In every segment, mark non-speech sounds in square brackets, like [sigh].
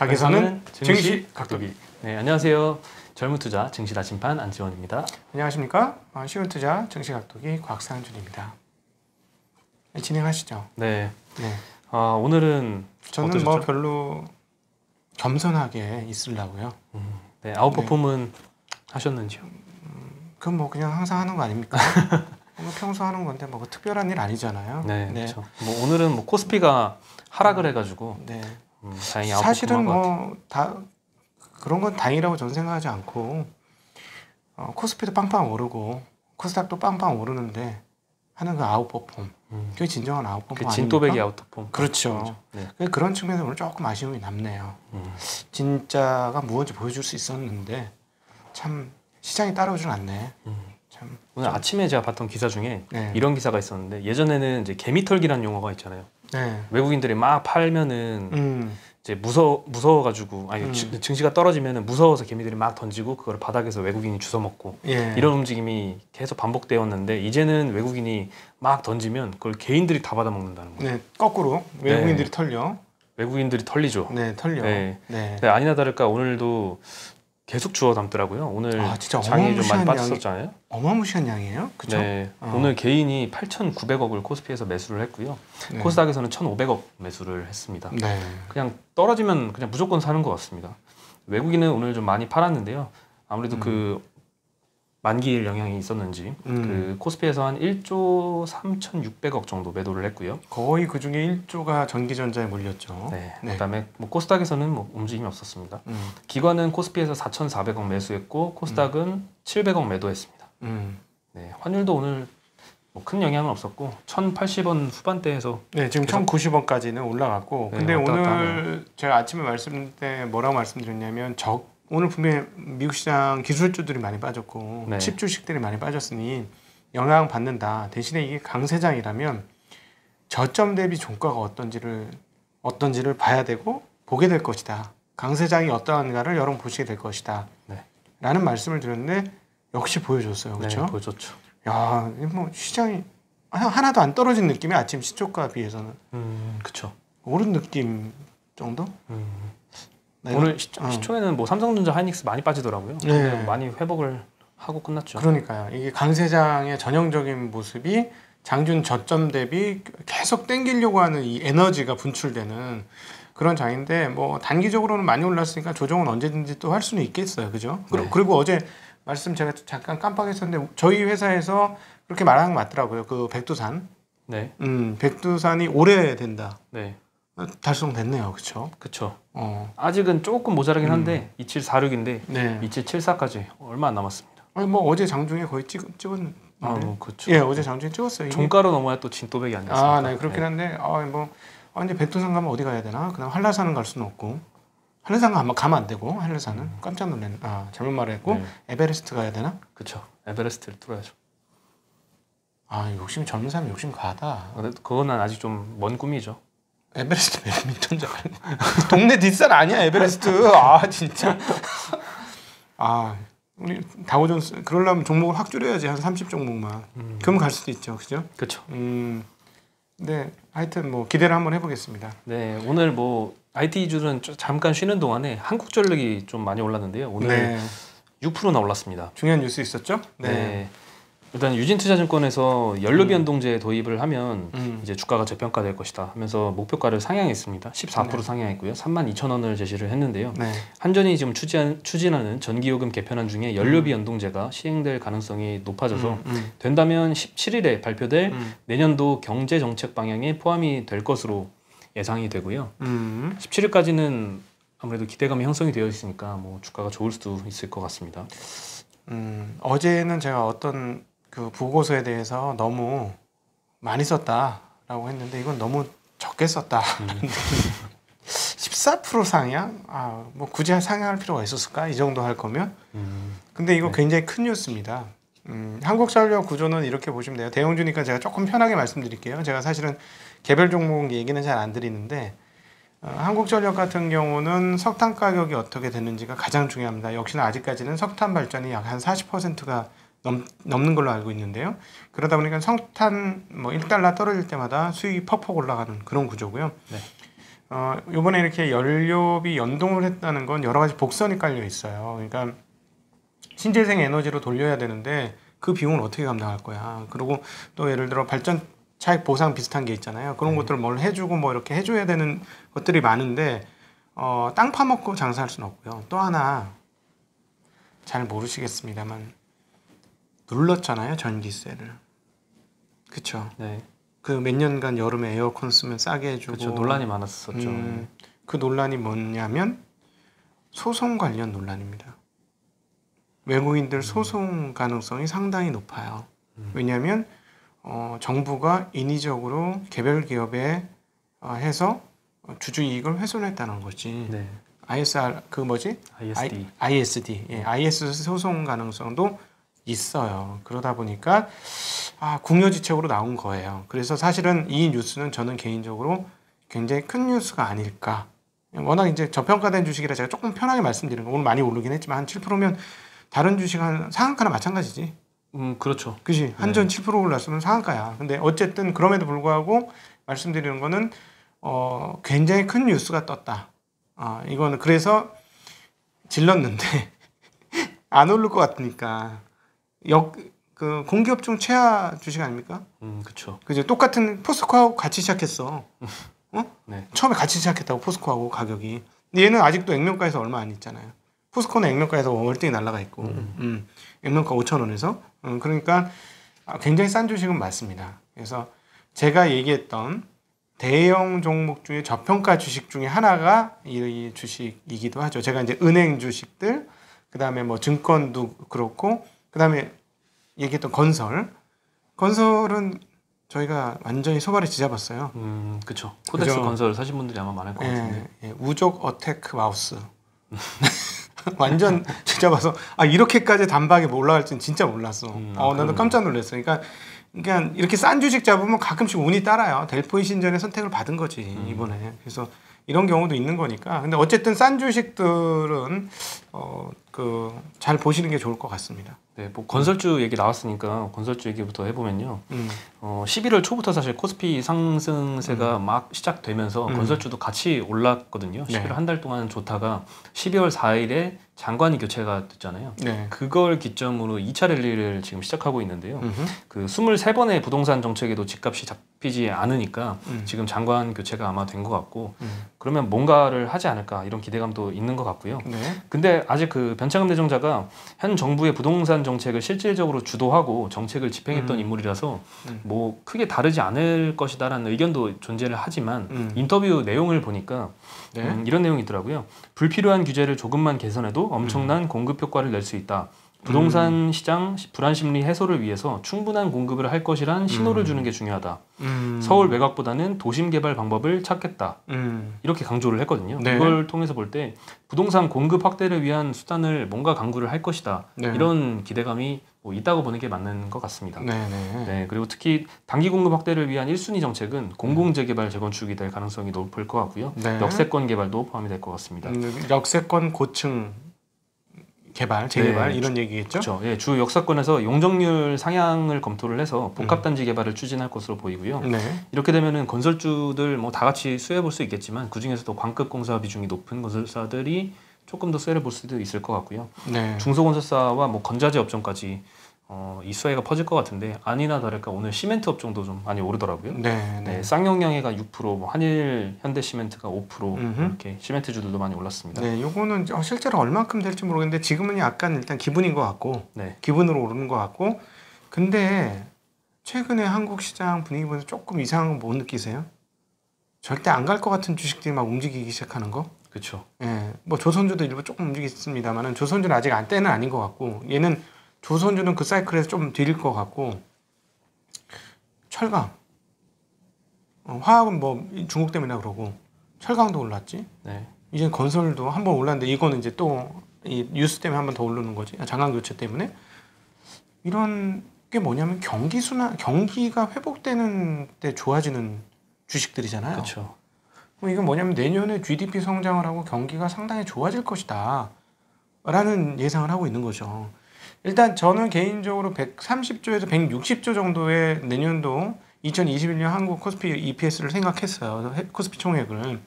가게선은 증시 각도기. 네, 안녕하세요. 젊은 투자 증시다 심판 안지원입니다. 안녕하십니까? 어, 쉬운 투자 증시 각도기 곽상준입니다. 네, 진행하시죠. 네. 네. 아, 오늘은 저는 어떠셨죠? 뭐 별로 겸손하게 있으려고요. 네, 아웃퍼폼은 하셨는지요? 그건 뭐 그냥 항상 하는 거 아닙니까? [laughs] 뭐 평소 하는 건데 뭐 특별한 일 아니잖아요. 네, 그렇죠. 뭐 오늘은 뭐 코스피가 하락을 해가지고 네. 음, 사실은. 뭐 다 그런 건 다행이라고 저는 생각하지 않고 어, 코스피도 빵빵 오르고 코스닥도 빵빵 오르는데 하는 그 아웃퍼폼 음, 그게 진정한 아웃퍼폼 그? 진또배기 아웃퍼폼. 그렇죠. 네. 그- 그런 측면에서 오늘 조금 아쉬움이 남네요. 음, 진짜가 무엇인지 보여줄 수 있었는데 참 시장이 따라오질 않네. 음. 참. 오늘 아침에 제가 봤던 기사 중에 네. 이런 기사가 있었는데 예전에는 이제 개미털기라는 용어가 있잖아요. 네. 외국인들이 막 팔면은 음. 이제 무서 무서워가지고 아니 음. 지- 증시가 떨어지면은 무서워서 개미들이 막 던지고 그걸 바닥에서 외국인이 주워 먹고 예. 이런 움직임이 계속 반복되었는데 이제는 외국인이 막 던지면 그걸 개인들이 다 받아 먹는다는 거예요. 네. 거꾸로 외국인들이 털려. 외국인들이 털리죠. 네, 털려. 네. 네. 아니나 다를까 오늘도 계속 주워 담더라고요. 오늘 아, 진짜 장이 좀 많이 빠졌었잖아요. 어마무시한 양이에요. 그죠? 네. 어. 오늘 개인이 8,900억을 코스피에서 매수를 했고요. 네. 코스닥에서는 1,500억 매수를 했습니다. 네. 그냥 떨어지면 그냥 무조건 사는 것 같습니다. 외국인은 오늘 좀 많이 팔았는데요. 아무래도 음. 그 만기일 영향이 있었는지 음. 그 코스피에서 한 1조 3,600억 정도 매도를 했고요. 거의 그 중에 1조가 전기전자에 몰렸죠. 네. 네. 그다음에 뭐 코스닥에서는 뭐 움직임이 없었습니다. 음. 기관은 코스피에서 4,400억 매수했고 코스닥은 700억 매도했습니다. 음. 네. 환율도 오늘 뭐 큰 영향은 없었고 1,080원 후반대에서 네, 지금 계속- 1,090원까지는 올라갔고 네, 근데 오늘 제가 아침에 말씀 때 뭐라고 말씀드렸냐면 적 오늘 분명히 미국 시장 기술주들이 많이 빠졌고 네. 칩 주식들이 많이 빠졌으니 영향 받는다. 대신에 이게 강세장이라면 저점 대비 종가가 어떤지를 어떤지를 봐야 되고 보게 될 것이다. 강세장이 어떠한가를 여러분 보시게 될 것이다. 네. 라는 말씀을 드렸는데 역시 보여줬어요. 그렇죠? 네, 보여줬죠. 야, 이뭐 시장이 하나- 하나도 안 떨어진 느낌이 아침 시초가 비해서는 음, 그렇죠. 오른 느낌 정도? 음. 네. 오늘 시초, 어. 시초에는 뭐 삼성전자, 하이닉스 많이 빠지더라고요. 네. 많이 회복을 하고 끝났죠. 그러니까요. 이게 강세장의 전형적인 모습이 장준 저점 대비 계속 땡기려고 하는 이 에너지가 분출되는 그런 장인데 뭐 단기적으로는 많이 올랐으니까 조정은 언제든지 또 할 수는 있겠어요. 그죠? 그리- 네. 그리고 어제 말씀 제가 잠깐 깜빡했었는데 저희 회사에서 그렇게 말하는 거 맞더라고요. 그 백두산. 네, 음, 백두산이 오래 된다. 네, 어, 달성됐네요. 그렇죠? 그렇죠. 어. 아직은 조금 모자라긴 음. 한데 2746인데 네. 2774까지 얼마 안 남았습니다. 아니 뭐 어제 장중에 거의 찍, 찍었는데. 아, 뭐 그렇죠. 예, 어제 장중에 찍었어요. 이게. 종가로 넘어야 또 진또백이 아니었습니까? 아, 네, 그렇긴 한데, 아, 뭐, 아, 근데 백두산 가면 어디 가야 되나? 그냥 한라산은 갈 수는 없고, 한라산 가면 가면 안 되고, 한라산은 깜짝 놀랐네. 아, 잘못 말했고, 네, 에베레스트 가야 되나? 그렇죠. 에베레스트를 뚫어야죠. 아, 욕심 젊은 사람 욕심 가다. 근데 그거는 아직 좀 먼 꿈이죠. 에베레스트 몇 미터인지 알아? 동네 뒷산 아니야, 에베레스트. 아, 진짜. 아, 우리 다우존스 그러려면 종목을 확 줄여야지 한 30 종목만. 음, 그럼 갈 수도 있죠, 그죠? 그렇죠. 음, 네, 하여튼 뭐 기대를 한번 해보겠습니다. 네, 오늘 뭐 IT 주들은 잠깐 쉬는 동안에 한국전력이 좀 많이 올랐는데요. 오늘 네, 6%나 올랐습니다. 중요한 뉴스 있었죠? 네. 일단 유진투자증권에서 연료비연동제 도입을 하면 음. 이제 주가가 저평가될 것이다 하면서 목표가를 상향했습니다. 14% 네. 상향했고요. 3만 2천 원을 제시를 했는데요. 네. 한전이 지금 추진, 추진하는 전기요금 개편안 중에 연료비 연동제가 시행될 가능성이 높아져서 음, 음, 된다면 17일에 발표될 음, 내년도 경제 정책 방향에 포함이 될 것으로 예상이 되고요. 음. 17일까지는 아무래도 기대감이 형성이 되어 있으니까 뭐 주가가 좋을 수도 있을 것 같습니다. 음, 어제는 제가 어떤 그 보고서에 대해서 너무 많이 썼다라고 했는데 이건 너무 적게 썼다. 음. [laughs] 14% 상향? 아, 뭐 굳이 상향할 필요가 있었을까? 이 정도 할 거면? 음, 근데 이거 네. 굉장히 큰 뉴스입니다. 음, 한국 전력 구조는 이렇게 보시면 돼요. 대형주니까 제가 조금 편하게 말씀드릴게요. 제가 사실은 개별 종목 얘기는 잘 안 드리는데 어, 한국전력 같은 경우는 석탄 가격이 어떻게 되는지가 가장 중요합니다. 역시나 아직까지는 석탄 발전이 약 한 40%가 넘, 넘는 걸로 알고 있는데요. 그러다 보니까 석탄 뭐 1달러 떨어질 때마다 수익이 퍽퍽 올라가는 그런 구조고요. 네. 어, 이번에 이렇게 연료비 연동을 했다는 건 여러 가지 복선이 깔려 있어요. 그러니까 신재생 에너지로 돌려야 되는데 그 비용을 어떻게 감당할 거야. 그리고 또 예를 들어 발전 차익 보상 비슷한 게 있잖아요. 그런 것들을 뭘 해주고 뭐 이렇게 해줘야 되는 것들이 많은데 어, 땅 파먹고 장사할 수는 없고요. 또 하나 잘 모르시겠습니다만 눌렀잖아요 전기세를. 그쵸? 네. 그 몇 년간 여름에 에어컨 쓰면 싸게 해주고 그렇죠. 논란이 많았었죠. 음, 그 논란이 뭐냐면 소송 관련 논란입니다. 외국인들 소송 가능성이 상당히 높아요. 음. 왜냐하면 어, 정부가 인위적으로 개별 기업에 어, 해서 주주 이익을 훼손했다는 거지. 네. ISR 그 뭐지? ISD. I, ISD. 예, IS 소송 가능성도 있어요. 그러다 보니까 아, 궁여지책으로 나온 거예요. 그래서 사실은 이 뉴스는 저는 개인적으로 굉장히 큰 뉴스가 아닐까. 워낙 이제 저평가된 주식이라 제가 조금 편하게 말씀드리는 거 오늘 많이 오르긴 했지만 한 7%면 다른 주식 한 상한가나 마찬가지지. 음 그렇죠. 그지 한전 7% 올랐으면 상한가야. 근데 어쨌든 그럼에도 불구하고 말씀드리는 거는 어 굉장히 큰 뉴스가 떴다. 아 이거는 그래서 질렀는데 [laughs] 안 오를 것 같으니까 역 그 공기업 중 최하 주식 아닙니까? 음 그렇죠. 그죠 똑같은 포스코하고 같이 시작했어. [laughs] 네. 처음에 같이 시작했다고 포스코하고 가격이. 근데 얘는 아직도 액면가에서 얼마 안 있잖아요. 포스코는 액면가에서 월등히 날라가 있고, 음. 액면가 5천 원에서. 음, 그러니까 아, 굉장히 싼 주식은 맞습니다. 그래서 제가 얘기했던 대형 종목 중에 저평가 주식 중에 하나가 이, 이 주식이기도 하죠. 제가 이제 은행 주식들, 그 다음에 뭐 증권도 그렇고, 그 다음에 얘기했던 건설. 건설은 저희가 완전히 소발로 쥐 잡았어요. 음 그렇죠. KODEX 그죠. 건설 사신 분들이 아마 많을 것 같은데. 예, 예, 우족 attack mouse. [laughs] 완전 [laughs] 쥐 잡아서 아 이렇게까지 단박에 올라갈 줄 진짜 몰랐어. 음, 아, 어 나도. 깜짝 놀랐어. 그러니까 그러니까 이렇게 싼 주식 잡으면 가끔씩 운이 따라요. 델포이 신전의 선택을 받은 거지 음. 이번에. 그래서 이런 경우도 있는 거니까. 근데 어쨌든 싼 주식들은 어 그 잘 보시는 게 좋을 것 같습니다. 네, 뭐 건설주 얘기 나왔으니까 건설주 얘기부터 해보면요. 음. 어, 11월 초부터 사실 코스피 상승세가 막 시작되면서 음. 건설주도 같이 올랐거든요. 네. 11월 한달 동안 좋다가 12월 4일에 장관이 교체가 됐잖아요. 네. 그걸 기점으로 2차 랠리를 지금 시작하고 있는데요. 음흠. 그 23번의 부동산 정책에도 집값이 잡히지 않으니까 음. 지금 장관 교체가 아마 된 것 같고 음. 그러면 뭔가를 하지 않을까 이런 기대감도 있는 것 같고요. 네. 근데 아직 그 변창흠 대정자가 현 정부의 부동산 정책을 실질적으로 주도하고 정책을 집행했던 음. 인물이라서 음. 뭐 크게 다르지 않을 것이다라는 의견도 존재를 하지만 음. 인터뷰 내용을 보니까 네. 음, 이런 내용이 있더라고요. 불필요한 규제를 조금만 개선해도 음. 엄청난 공급 효과를 낼 수 있다. 부동산 시장 불안 심리 해소를 위해서 충분한 공급을 할 것이란 신호를 음. 주는 게 중요하다. 음. 서울 외곽보다는 도심 개발 방법을 찾겠다. 음. 이렇게 강조를 했거든요. 네. 이걸 통해서 볼 때 부동산 공급 확대를 위한 수단을 뭔가 강구를 할 것이다. 네. 이런 기대감이 뭐 있다고 보는 게 맞는 것 같습니다. 네. 네. 네, 그리고 특히 단기 공급 확대를 위한 1순위 정책은 공공 재개발 재건축이 될 가능성이 높을 것 같고요. 네. 역세권 개발도 포함이 될 것 같습니다. 음, 역세권 고층 개발, 재개발 네, 이런 얘기겠죠? 그렇죠. 예, 주 역사권에서 용적률 상향을 검토를 해서 복합 단지 개발을 추진할 것으로 보이고요. 네. 이렇게 되면은 건설주들 뭐 다 같이 수혜해 볼 수 있겠지만 그 중에서도 광급 공사 비중이 높은 건설사들이 조금 더 수혜를 볼 수도 있을 것 같고요. 네. 중소건설사와 뭐 건자재 업종까지 어, 이 수혜가 퍼질 것 같은데 아니나 다를까 오늘 시멘트 업종도 좀 많이 오르더라고요. 네. 네, 네. 쌍용양해가 6%, 뭐 한일 현대시멘트가 5% 음흠. 이렇게 시멘트 주들도 많이 올랐습니다. 네, 요거는 어, 실제로 얼만큼 될지 모르겠는데 지금은 약간 일단 기분인 것 같고 네. 기분으로 오르는 것 같고 근데 최근에 한국 시장 분위기 보면서 조금 이상한 거 못 느끼세요? 절대 안 갈 것 같은 주식들이 막 움직이기 시작하는 거? 그렇죠. 예, 뭐 조선주도 일부 조금 움직였습니다만은 조선주는 아직 안 때는 아닌 것 같고 얘는 조선주는 그 사이클에서 좀 뒤릴 것 같고 철강, 어, 화학은 뭐 중국 때문에 그러고 철강도 올랐지. 네. 이제 건설도 한 번 올랐는데 이거는 이제 또이 뉴스 때문에 한 번 더 오르는 거지. 아, 장관 교체 때문에 이런 게 뭐냐면 경기 순환 경기가 회복되는 때 좋아지는 주식들이잖아요. 그렇죠. 뭐 이건 뭐냐면 내년에 GDP 성장을 하고 경기가 상당히 좋아질 것이다. 라는 예상을 하고 있는 거죠. 일단 저는 개인적으로 130조에서 160조 정도의 내년도 2021년 한국 코스피 EPS를 생각했어요. 해- 코스피 총액을.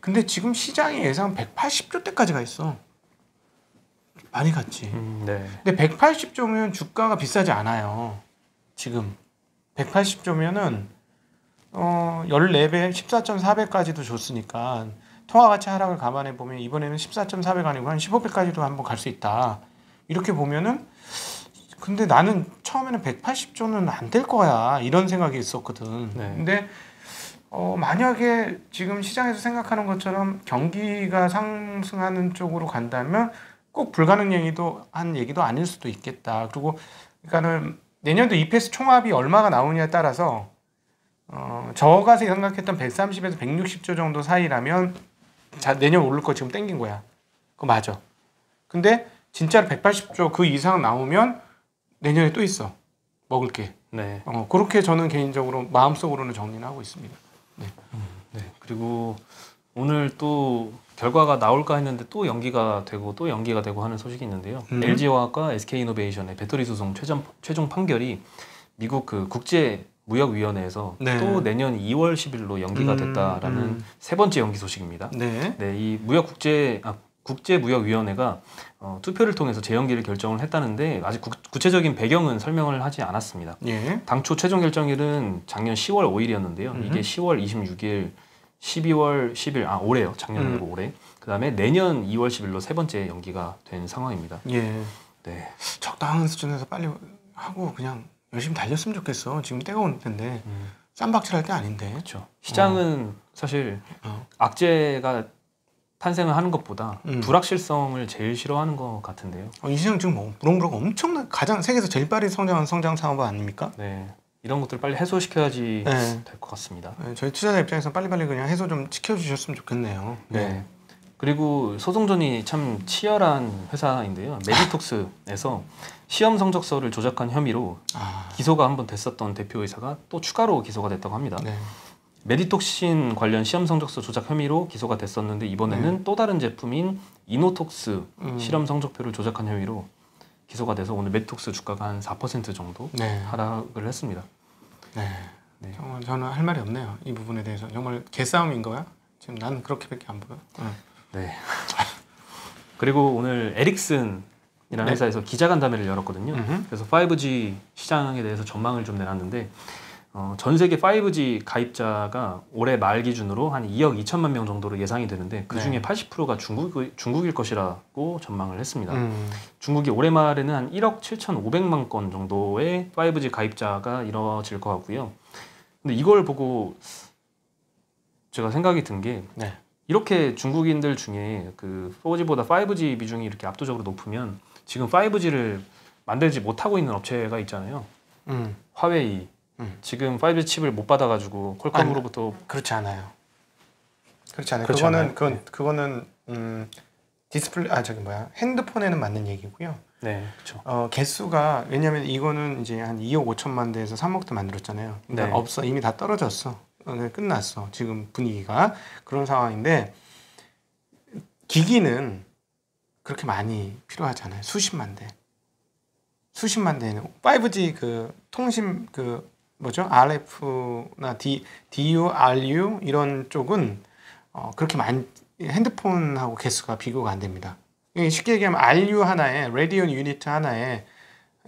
근데 지금 시장의 예상 180조 대까지 가 있어. 많이 갔지. 음, 네. 근데 180조면 주가가 비싸지 않아요. 지금 180조면은 어 14배, 14.4배까지도 줬으니까 통화 가치 하락을 감안해 보면 이번에는 14.4배가 아니고 한 15배까지도 한번 갈 수 있다. 이렇게 보면은 근데 나는 처음에는 180조는 안 될 거야 이런 생각이 있었거든. 네. 근데 어, 만약에 지금 시장에서 생각하는 것처럼 경기가 상승하는 쪽으로 간다면 꼭 불가능행위도 한 얘기도 아닐 수도 있겠다. 그리고 그러니까는 내년도 EPS 총합이 얼마가 나오냐에 따라서 어, 저가 생각했던 130에서 160조 정도 사이라면 자, 내년 오를 거 지금 땡긴 거야. 그거 맞아. 근데 진짜로 180조 그 이상 나오면 내년에 또 있어. 먹을 게. 네. 어, 그렇게 저는 개인적으로 마음속으로는 정리는 하고 있습니다. 네. 그리고 오늘 또 결과가 나올까 했는데 또 연기가 되고 또 연기가 되고 하는 소식이 있는데요. 음. LG화학과 SK이노베이션의 배터리 소송 최종 최종 판결이 미국 그 국제 무역위원회에서 네. 또 내년 2월 10일로 연기가 음, 됐다라는 음. 세 번째 연기 소식입니다. 네. 네, 이 무역 국제 아, 국제 무역 위원회가 어, 투표를 통해서 재연기를 결정을 했다는데 아직 구, 구체적인 배경은 설명을 하지 않았습니다. 예. 당초 최종 결정일은 작년 10월 5일이었는데요. 음. 이게 10월 26일, 12월 10일 아 올해요. 작년 음. 올해. 그다음에 내년 2월 10일로 세 번째 연기가 된 상황입니다. 예. 네. 적당한 수준에서 빨리 하고 그냥 열심히 달렸으면 좋겠어. 지금 때가 올 텐데 음, 쌈박질할 때 아닌데. 그렇죠. 시장은 사실 어. 악재가 탄생을 하는 것보다 음. 불확실성을 제일 싫어하는 것 같은데요. 어, 이 시장 지금 뭐 부릉부릉 엄청나 가장 세계에서 제일 빠르게 성장한 성장 상업 아닙니까? 네. 이런 것들 빨리 해소시켜야지 네. 될것 같습니다. 네, 저희 투자자 입장에서 빨리빨리 그냥 해소 좀 시켜주셨으면 좋겠네요. 네. 그리고 소송전이 참 치열한 회사인데요. 메디톡스에서 시험 성적서를 조작한 혐의로 아, 기소가 한 번 됐었던 대표이사가 또 추가로 기소가 됐다고 합니다. 네. 메디톡신 관련 시험 성적서 조작 혐의로 기소가 됐었는데 이번에는 또 다른 제품인 이노톡스 음. 실험 성적표를 조작한 혐의로 기소가 돼서 오늘 메디톡스 주가가 한 4% 정도 네. 하락을 했습니다. 네. 네. 정말 저는 할 말이 없네요. 이 부분에 대해서 정말 개싸움인 거야? 지금 나는 그렇게밖에 안 보여. 응. 네. [laughs] 그리고 오늘 에릭슨 이라는 네. 회사에서 기자간담회를 열었거든요. 음흠. 그래서 5G 시장에 대해서 전망을 좀 내놨는데 어, 전 세계 5G 가입자가 올해 말 기준으로 한 2억 2천만 명 정도로 예상이 되는데 그 중에 네. 80%가 중국 중국일 것이라고 전망을 했습니다. 음. 중국이 올해 말에는 한 1억 7,500만 건 정도의 5G 가입자가 이뤄질 것 같고요. 근데 이걸 보고 제가 생각이 든게 네. 이렇게 중국인들 중에 그 4G보다 5G 비중이 이렇게 압도적으로 높으면 지금 5G를 만들지 못하고 있는 업체가 있잖아요. 음. 화웨이. 음. 지금 5G 칩을 못 받아가지고 퀄컴으로부터 그렇지 않아요. 그렇지 않아요. 그렇지 그거는 않아요? 그건 네. 그거는 음, 디스플레이 아 저기 뭐야 핸드폰에는 맞는 얘기고요. 네, 그렇죠. 어, 개수가 왜냐면 이거는 이제 한 2억 5천만 대에서 3억대 만들었잖아요. 그러니까 네. 없어 이미 다 떨어졌어. 어, 네, 끝났어. 지금 분위기가 그런 상황인데 기기는 그렇게 많이 필요하지 않아요. 수십만 대. 수십만 대는 5G 그 통신 그 뭐죠? RF나 D, DU, RU 이런 쪽은 어, 그렇게 많이 핸드폰하고 개수가 비교가 안 됩니다. 쉽게 얘기하면 RU 하나에 라디오 유니트 하나에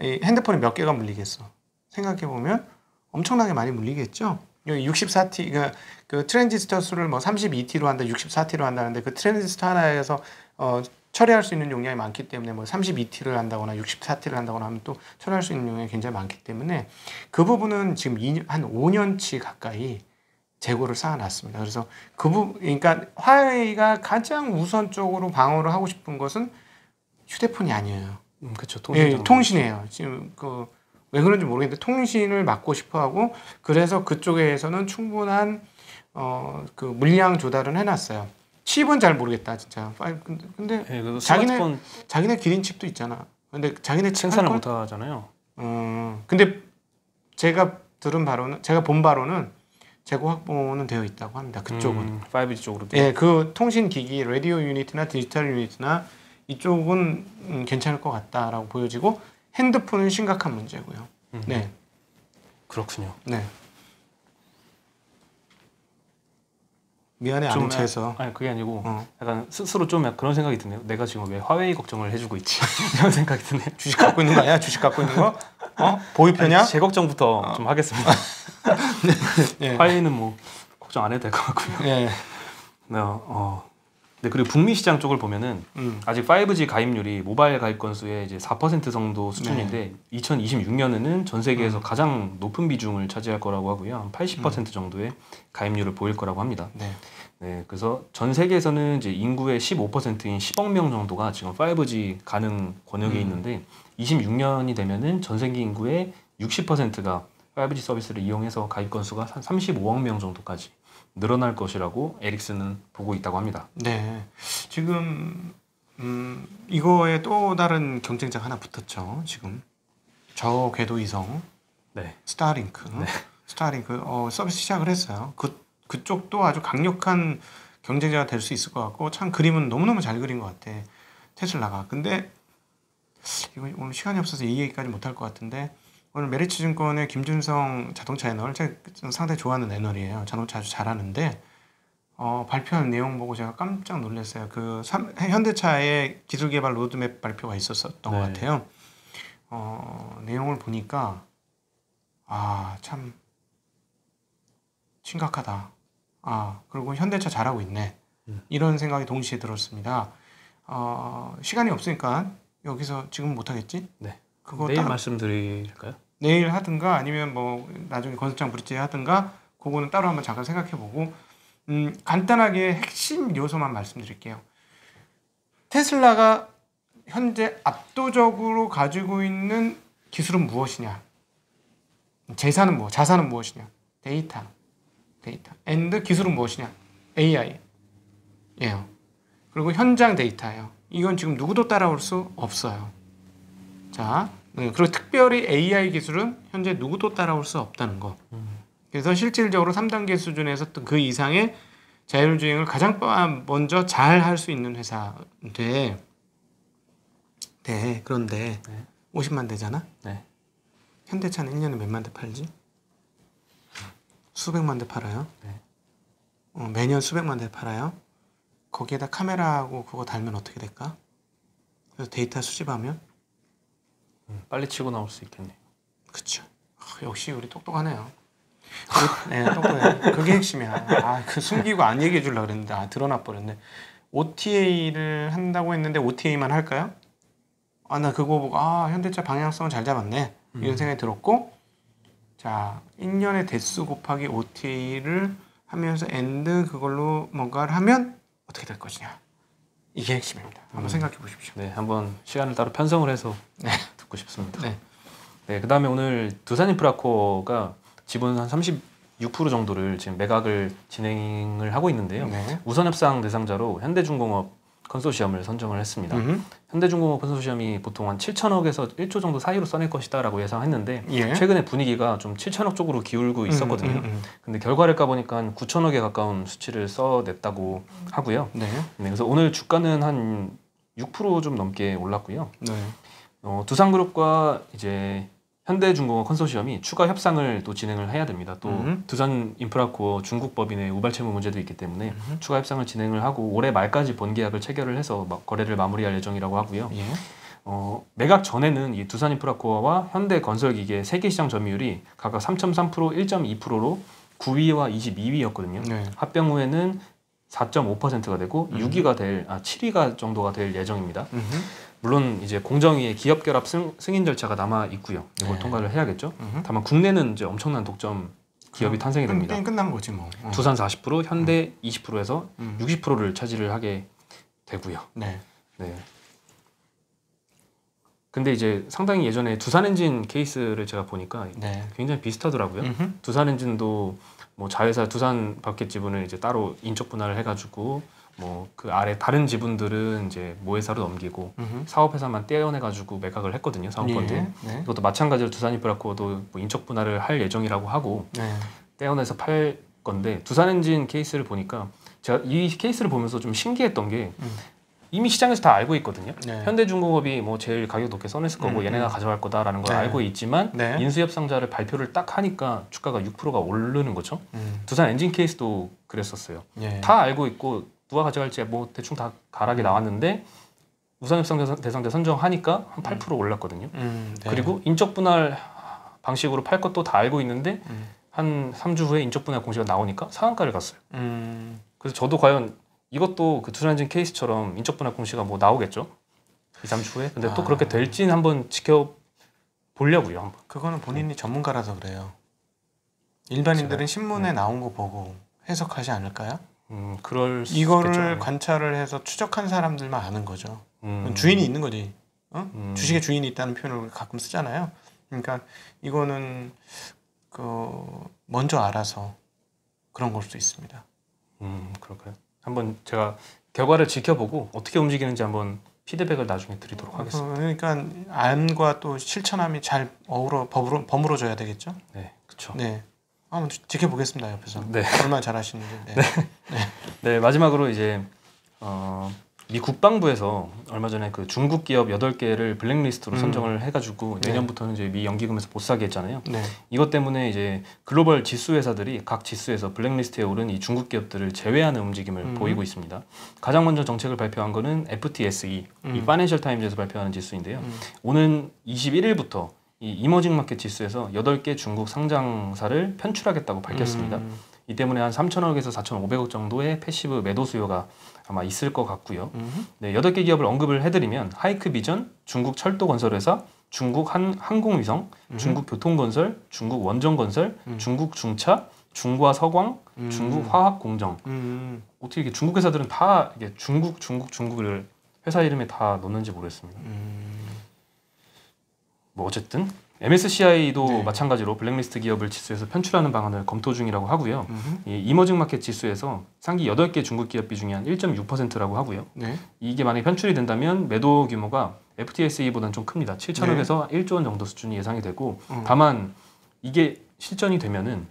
이 핸드폰이 몇 개가 물리겠어? 생각해 보면 엄청나게 많이 물리겠죠. 여기 64T 그, 그 트랜지스터 수를 뭐 32T로 한다, 64T로 한다는데 그 트랜지스터 하나에서 어, 처리할 수 있는 용량이 많기 때문에 뭐 32T를 한다거나 64T를 한다거나 하면 또 처리할 수 있는 용량이 굉장히 많기 때문에 그 부분은 지금 2년, 한 5년치 가까이 재고를 쌓아놨습니다. 그래서 그 부분, 그러니까 화웨이가 가장 우선적으로 방어를 하고 싶은 것은 휴대폰이 아니에요. 음, 그렇죠. 예, 통신 통신이에요. 지금 그 왜 그런지 모르겠는데 통신을 막고 싶어하고 그래서 그쪽에서는 충분한 어 그 물량 조달은 해놨어요. 칩은 잘 모르겠다 진짜. 파이- 근데, 근데 예, 그 자기네 스마트폰 자기네 기린 칩도 있잖아. 근데 자기네 칩 생산을? 못 하잖아요. 음, 근데 제가 들은 바로는 제가 본 바로는 재고 확보는 되어 있다고 합니다. 그쪽은. 음, 5G 쪽으로. 예, 그 통신 기기 radio unit나 digital unit나 이쪽은 음, 괜찮을 것 같다라고 보여지고 핸드폰은 심각한 문제고요. 음, 네, 그렇군요. 네. 미안해 좀 체해서. 아니 그게 아니고 어. 약간 스스로 좀 그런 생각이 드네요. 내가 지금 왜 화웨이 걱정을 해주고 있지 [laughs] 이런 생각이 드네요. 주식 갖고 있는 거 아니야? 주식 갖고 있는 거? 어? 보이편이야? 제 걱정부터 좀 하겠습니다. 예. [laughs] 화웨이는 뭐 걱정 안 해도 될 것 같고요. 예. 네, 어. 네, 그리고 북미 시장 쪽을 보면은 음. 아직 5G 가입률이 모바일 가입 건수의 이제 4% 정도 수준인데 네. 2026년에는 전 음. 세계에서 가장 높은 비중을 차지할 거라고 하고요. 한80% 정도의 가입률을 보일 거라고 합니다. 네. 네, 그래서 전 세계에서는 이제 인구의 15%인 10억 명 정도가 지금 5G 가능 권역에 음. 있는데 26년이 되면은 전 세계 인구의 60%가 5G 서비스를 이용해서 가입 건수가 한 35억 명 정도까지 늘어날 것이라고 에릭슨은 보고 있다고 합니다. 네. 지금 음, 이거에 또 다른 경쟁자가 하나 붙었죠. 지금 저 궤도 위성 네. 스타링크. 스타링크 어, 서비스 시작을 했어요. 그 그쪽도 아주 강력한 경쟁자가 될 수 있을 것 같고 참 그림은 너무너무 잘 그린 것 같아. 테슬라가. 근데 이거 오늘 시간이 없어서 이 얘기까지 못할 것 같은데 오늘 메리츠 증권의 김준성 자동차 애널 제가 상당히 좋아하는 애널이에요. 자동차 아주 잘하는데 어, 발표한 내용 보고 제가 깜짝 놀랐어요. 그 삼- 현대차의 기술 개발 로드맵 발표가 있었었던 것 네. 같아요. 어, 내용을 보니까 아 참 심각하다. 아 그리고 현대차 잘하고 있네. 음. 이런 생각이 동시에 들었습니다. 어, 시간이 없으니까 여기서 지금 못 하겠지? 네. 그거 내일 따로- 말씀드릴까요? 내일 하든가 아니면 뭐 나중에 건설장 브릿지 하든가 그거는 따로 한번 잠깐 생각해 보고 음, 간단하게 핵심 요소만 말씀드릴게요. 테슬라가 현재 압도적으로 가지고 있는 기술은 무엇이냐? 재산은 뭐? 자산은 무엇이냐? 데이터. 데이터. and 기술은 무엇이냐? AI. 예요. 그리고 현장 데이터예요. 이건 지금 누구도 따라올 수 없어요. 자, 네, 그리고 특별히 AI 기술은 현재 누구도 따라올 수 없다는 거. 그래서 실질적으로 3단계 수준에서 또그 이상의 자율주행을 가장 빠- 먼저 잘 할 수 있는 회사인데, 네, 그런데 네. 50만 대잖아? 네. 현대차는 1년에 몇만 대 팔지? 수백만 대 팔아요. 네. 어, 매년 수백만 대 팔아요. 거기에다 카메라하고 그거 달면 어떻게 될까? 그래서 데이터 수집하면 음, 빨리 치고 나올 수 있겠네요. 그쵸. 아, 역시 우리 똑똑하네요. [laughs] 네, 똑똑해. 그게 핵심이야. 아, 그 숨기고 안 얘기해 주려고 그랬는데, 아, 드러나 버렸네. OTA를 한다고 했는데, OTA만 할까요? 아, 나 그거 보고, 아, 현대차 방향성은 잘 잡았네. 이런 생각이 들었고, 자, 1년의 대수 곱하기 OTA를 하면서 and 그걸로 뭔가를 하면 어떻게 될 것이냐. 이게 핵심입니다. 한번 음. 생각해 보십시오. 네, 한번 시간을 따로 편성을 해서 네. 듣고 싶습니다. 네. 네, 그다음에 오늘 두산 인프라코어가 지분 한 36% 정도를 지금 매각을 진행을 하고 있는데요. 네. 우선 협상 대상자로 현대중공업 컨소시엄을 선정을 했습니다. 음, 현대중공업 컨소시엄이 보통 한 7천억에서 1조 정도 사이로 써낼 것이다라고 예상했는데 예. 최근에 분위기가 좀 7천억 쪽으로 기울고 있었거든요. 음, 음, 음. 근데 결과를 까보니까 한 9천억에 가까운 수치를 써냈다고 하고요. 네. 네, 그래서 오늘 주가는 한 6%좀 넘게 올랐고요. 네. 어, 두산그룹과 이제 현대중공업 컨소시엄이 추가 협상을 또 진행을 해야 됩니다. 또 음. 두산 인프라코어 중국 법인의 우발 채무 문제도 있기 때문에 음. 추가 협상을 진행을 하고 올해 말까지 본계약을 체결을 해서 막 거래를 마무리할 예정이라고 하고요. 예. 어, 매각 전에는 이 두산 인프라코어와 현대건설기계 세계 시장 점유율이 각각 3.3%, 1.2%로 9위와 22위였거든요. 네. 합병 후에는 4.5%가 되고 음. 6위가 될, 아 7위가 정도가 될 예정입니다. 음흠. 물론 이제 공정위의 기업 결합 승, 승인 절차가 남아 있고요. 이걸 네. 통과를 해야겠죠. 음흠. 다만 국내는 이제 엄청난 독점 기업이 탄생이 끝- 됩니다. 게임 끝난 거지 뭐. 어. 두산 40%, 현대 20%에서 음. 60%를 차지를 하게 되고요. 네. 네. 근데 이제 상당히 예전에 두산 엔진 케이스를 제가 보니까 네. 굉장히 비슷하더라고요. 음흠. 두산 엔진도 뭐 자회사 두산 밥캣 지분을 이제 따로 인적 분할을 해가지고 뭐 그 아래 다른 지분들은 이제 모회사로 넘기고 음흠. 사업회사만 떼어내가지고 매각을 했거든요 사업부만. 예. 네. 이것도 마찬가지로 두산 인프라코어도 뭐 인적 분할을 할 예정이라고 하고 네. 떼어내서 팔 건데 두산 엔진 케이스를 보니까 제가 이 케이스를 보면서 좀 신기했던 게 음. 이미 시장에서 다 알고 있거든요. 네. 현대중공업이 뭐 제일 가격 높게 써냈을 거고 음, 얘네가 음. 가져갈 거다라는 걸 네. 알고 있지만 네. 인수협상자를 발표를 딱 하니까 주가가 6%가 오르는 거죠. 음. 두산 엔진 케이스도 그랬었어요. 예. 다 알고 있고 누가 가져갈지 뭐 대충 다 가닥이 나왔는데 우선협상 대상- 대상자 선정하니까 한8% 올랐거든요. 음, 네. 그리고 인적 분할 방식으로 팔 것도 다 알고 있는데 음. 한 3주 후에 인적 분할 공시가 나오니까 상한가를 갔어요. 음. 그래서 저도 과연 이것도 그 엔진 케이스처럼 인적 분할 공시가 뭐 나오겠죠. 2, 3주 후에. 근데 또 아. 그렇게 될지는 한번 지켜 보려고요, 한번. 그거는 본인이 전문가라서 그래요. 일반인들은 신문에 나온 거 보고 해석하지 않을까요? 음, 그럴 수 이거를 있겠죠. 관찰을 해서 추적한 사람들만 아는 거죠. 음, 주인이 있는 거지. 어? 음. 주식에 주인이 있다는 표현을 가끔 쓰잖아요. 그러니까 이거는 그 먼저 알아서 그런 걸 수도 있습니다. 음, 그럴까요? 한번 제가 결과를 지켜보고 어떻게 움직이는지 한번 피드백을 나중에 드리도록 하겠습니다. 어, 그러니까 안과 또 실천함이 잘 어우러 버무러, 버무러져야 되겠죠. 네, 그렇죠. 네. 한번 지- 지켜보겠습니다 옆에서 네. 얼마나 잘하시는지. 네. 네 마지막으로 이제 어, 미 국방부에서 얼마 전에 그 중국 기업 8개를 블랙리스트로 음. 선정을 해가지고 네. 내년부터는 이제 미 연기금에서 못 사게 했잖아요. 네. 이것 때문에 이제 글로벌 지수 회사들이 각 지수에서 블랙리스트에 오른 이 중국 기업들을 제외하는 움직임을 음. 보이고 있습니다. 가장 먼저 정책을 발표한 거는 FTSE, 이 음. 파이낸셜 타임즈에서 발표하는 지수인데요. 음. 오는 21일부터 이 emerging market 지수에서 8개 중국 상장사를 편출하겠다고 밝혔습니다. 음. 이 때문에 한 3천억에서 4,500억 정도의 passive 매도 수요가 아마 있을 것 같고요. 음. 네, 8개 기업을 언급을 해드리면 하이크비전, 중국 철도 건설회사, 중국 한, 항공위성, 음. 중국 교통건설, 중국 원전건설, 음. 중국 중차, 중과 서광, 음. 중국 화학공정. 음. 어떻게 이게 중국 회사들은 다 이게 중국, 중국, 중국을 회사 이름에 다 넣는지 모르겠습니다. 음. 뭐 어쨌든 MSCI도 네. 마찬가지로 블랙리스트 기업을 지수에서 편출하는 방안을 검토 중이라고 하고요. 음. 이 이머징 마켓 지수에서 상기 8개 중국 기업 비중이 한 1.6%라고 하고요. 네. 이게 만약에 편출이 된다면 매도 규모가 FTSE보다는 좀 큽니다. 네. 7천억에서 1조 원 정도 수준이 예상이 되고 음. 다만 이게 실전이 되면은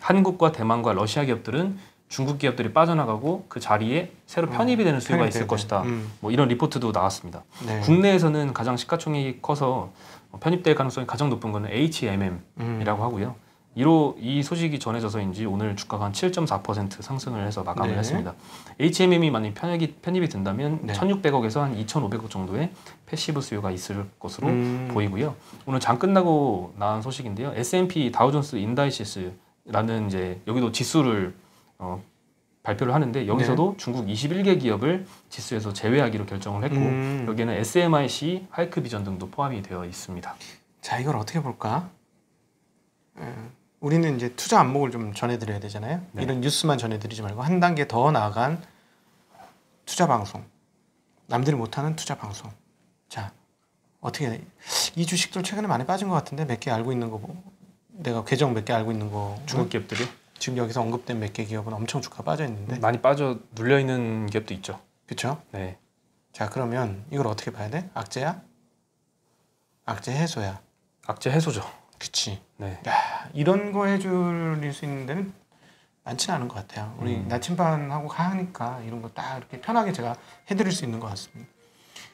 한국과 대만과 러시아 기업들은 중국 기업들이 빠져나가고 그 자리에 새로 편입이 되는 수요가 있을. 것이다. 음. 뭐 이런 리포트도 나왔습니다. 네. 국내에서는 가장 시가총액이 커서 편입될 가능성이 가장 높은 거는 HMM이라고 음. 하고요. 이로 이 소식이 전해져서인지 오늘 주가가 한 7.4% 상승을 해서 마감을 네. 했습니다. HMM이 만약 편입이, 편입이 된다면 네. 1,600억에서 한 2,500억 정도의 passive 수요가 있을 것으로 음. 보이고요. 오늘 장 끝나고 나온 소식인데요. S&P Dow Jones Indices라는 이제 여기도 지수를 어, 발표를 하는데 여기서도 중국 21개 기업을 지수에서 제외하기로 결정을 했고 음. 여기에는 SMIC, 하이크 비전 등도 포함이 되어 있습니다. 자 이걸 어떻게 볼까? 예, 우리는 이제 투자 안목을 좀 전해드려야 되잖아요. 네. 이런 뉴스만 전해드리지 말고 한 단계 더 나아간 투자 방송, 남들이 못하는 투자 방송. 자 어떻게 이 주식들 최근에 많이 빠진 것 같은데 몇 개 알고 있는 거 보- 내가 계정 몇 개 알고 있는 거 중국 기업들이 지금 여기서 언급된 몇 개 기업은 엄청 주가 빠져 있는데 많이 빠져 눌려 있는 기업도 있죠. 그렇죠? 네. 자 그러면 이걸 어떻게 봐야 돼? 악재야? 악재 해소야. 악재 해소죠. 그치. 네. 야, 이런 거 해줄 수 있는 데는 많지는 않은 것 같아요. 우리 음. 나침반하고 하니까 이런 거 딱 이렇게 편하게 제가 해드릴 수 있는 것 같습니다.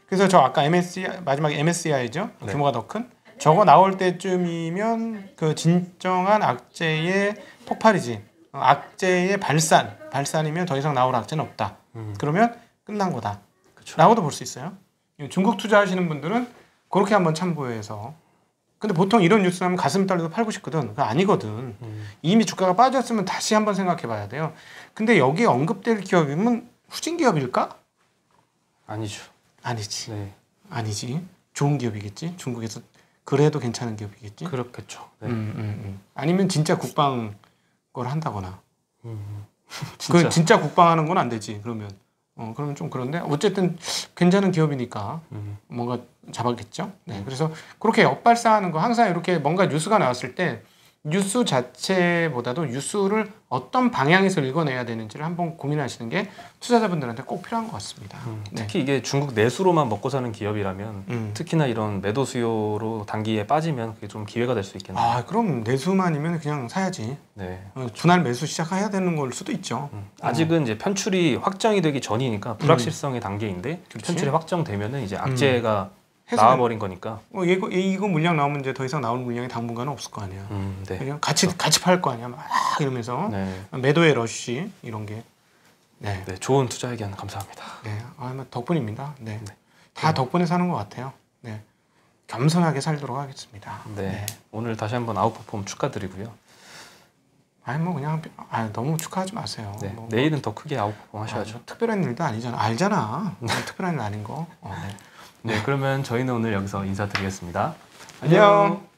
그래서 저 아까 MSCI 마지막에 MSCI죠 네. 규모가 더 큰. 저거 나올 때쯤이면 그 진정한 악재의 폭발이지. 어, 악재의 발산, 발산이면 더 이상 나올 악재는 없다. 음. 그러면 끝난 거다. 그쵸. 라고도 볼 수 있어요. 중국 투자하시는 분들은 그렇게 한번 참고해서. 근데 보통 이런 뉴스 하면 가슴 떨려서 팔고 싶거든. 그거 아니거든. 음. 이미 주가가 빠졌으면 다시 한번 생각해 봐야 돼요. 근데 여기에 언급될 기업이면 후진 기업일까? 아니죠. 아니지. 네. 아니지. 좋은 기업이겠지. 중국에서 그래도 괜찮은 기업이겠지. 그렇겠죠. 네. 음, 음, 음. 아니면 진짜 국방 걸 한다거나. 음. [laughs] 그 진짜 국방하는 건 안 되지. 그러면. 어, 그러면 좀 그런데 어쨌든 괜찮은 기업이니까 음. 뭔가 잡았겠죠. 네, 그래서 그렇게 역발상하는 거 항상 이렇게 뭔가 뉴스가 나왔을 때 뉴스 자체보다도 뉴스를 어떤 방향에서 읽어내야 되는지를 한번 고민하시는 게 투자자분들한테 꼭 필요한 것 같습니다. 음, 네. 특히 이게 중국 내수로만 먹고 사는 기업이라면 음. 특히나 이런 매도 수요로 단기에 빠지면 그게 좀 기회가 될 수 있겠네요. 아 그럼 내수만이면 그냥 사야지. 네. 어, 분할 매수 시작해야 되는 걸 수도 있죠. 음, 아직은 이제 편출이 확정이 되기 전이니까 불확실성의 단계인데 음. 그렇지. 편출이 확정되면은 이제 악재가 해서 나와버린 거니까. 어, 이거 이거 물량 나오면 이제 더 이상 나올 물량이 당분간은 없을 거 아니야. 음, 네. 그냥 같이 같이 팔 거 아니야. 막 이러면서 네. 매도의 러쉬 이런 게. 네. 네, 좋은 투자 의견 감사합니다. 네. 아, 뭐 덕분입니다. 네. 네. 다 덕분에 사는 것 같아요. 네. 겸손하게 살도록 하겠습니다. 네. 오늘 다시 한번 아웃퍼폼 축하드리고요. 아니 뭐 그냥 아 너무 축하하지 마세요. 네. 뭐, 내일은 더 크게 아웃퍼폼 하셔야죠. 아, 뭐 특별한 일도 아니잖아. 알잖아. 뭐 특별한 일 아닌 거. 어, 네. 네, 그러면 저희는 오늘 여기서 인사드리겠습니다. 안녕.